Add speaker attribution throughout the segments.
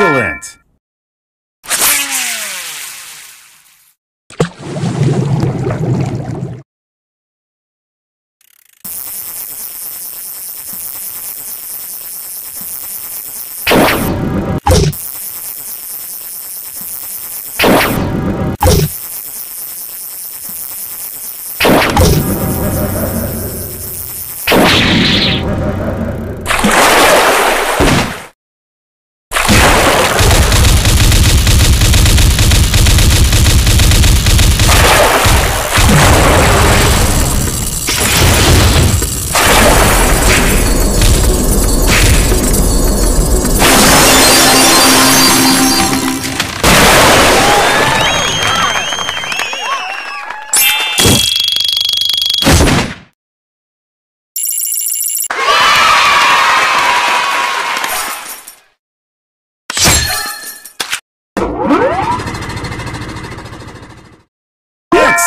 Speaker 1: Excellent!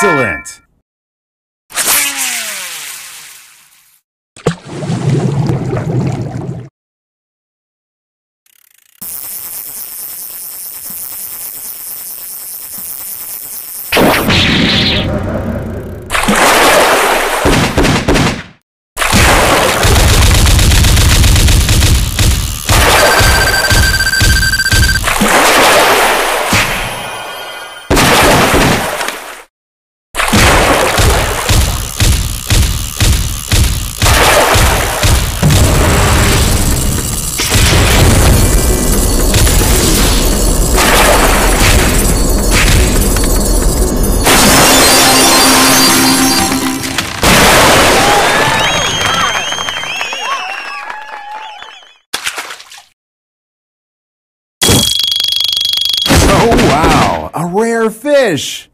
Speaker 1: Excellent! Rare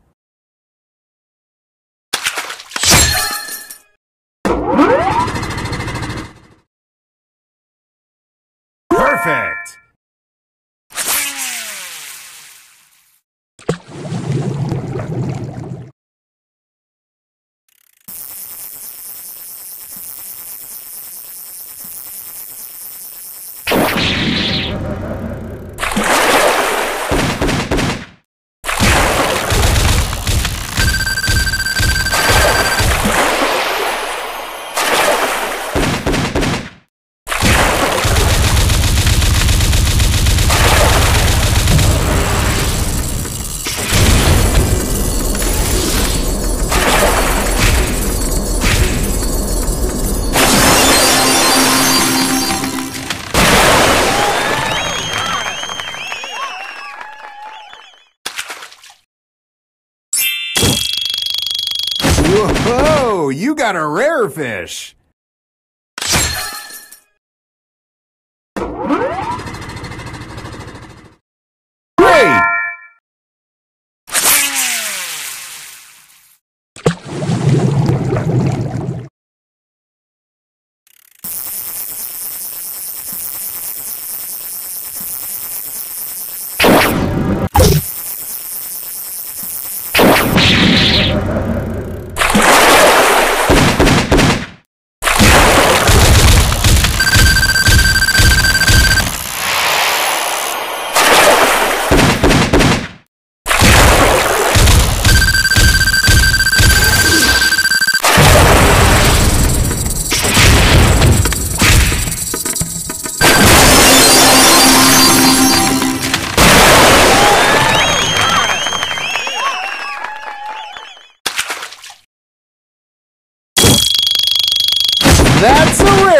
Speaker 1: you got a rare fish!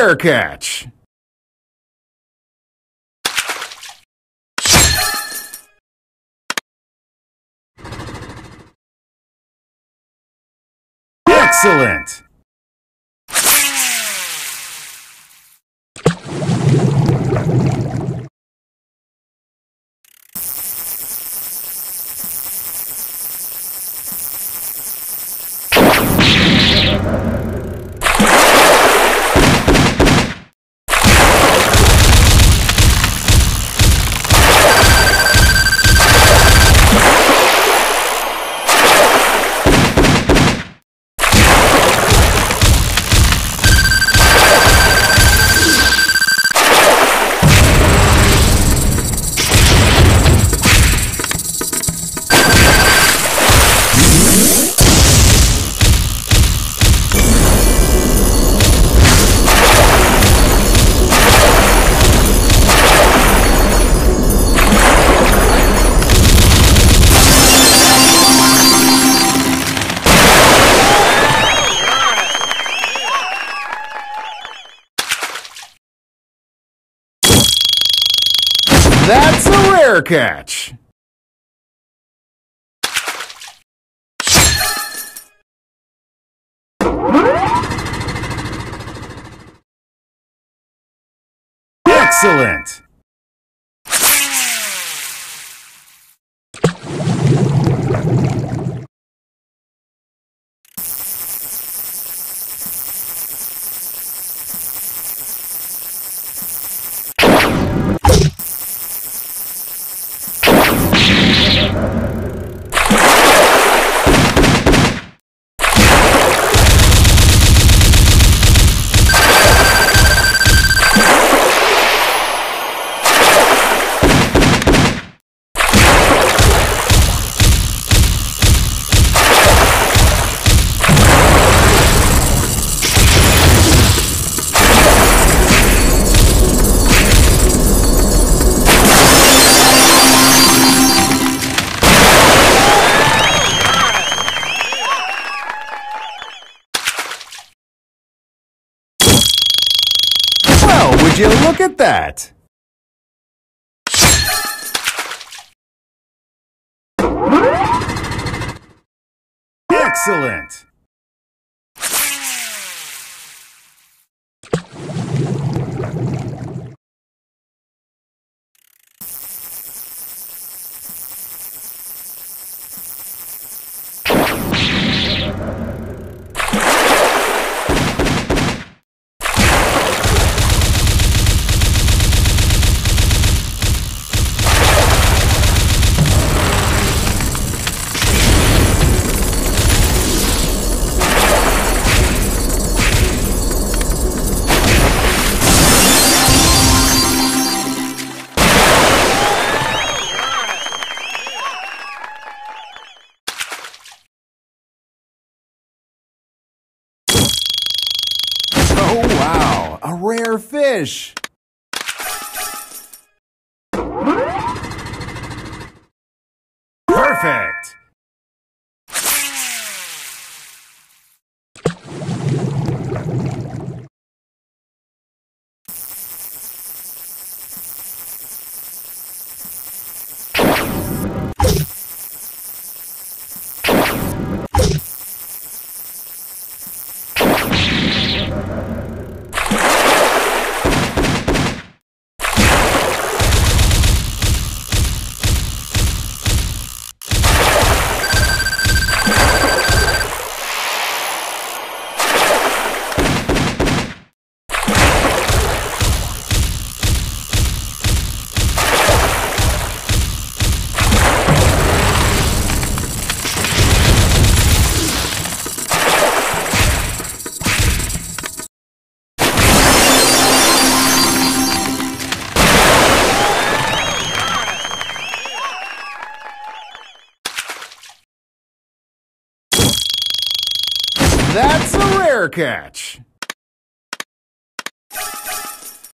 Speaker 1: That's catch! Excellent! Catch. Excellent! Would you look at that? Excellent! Rare fish. That's a rare catch.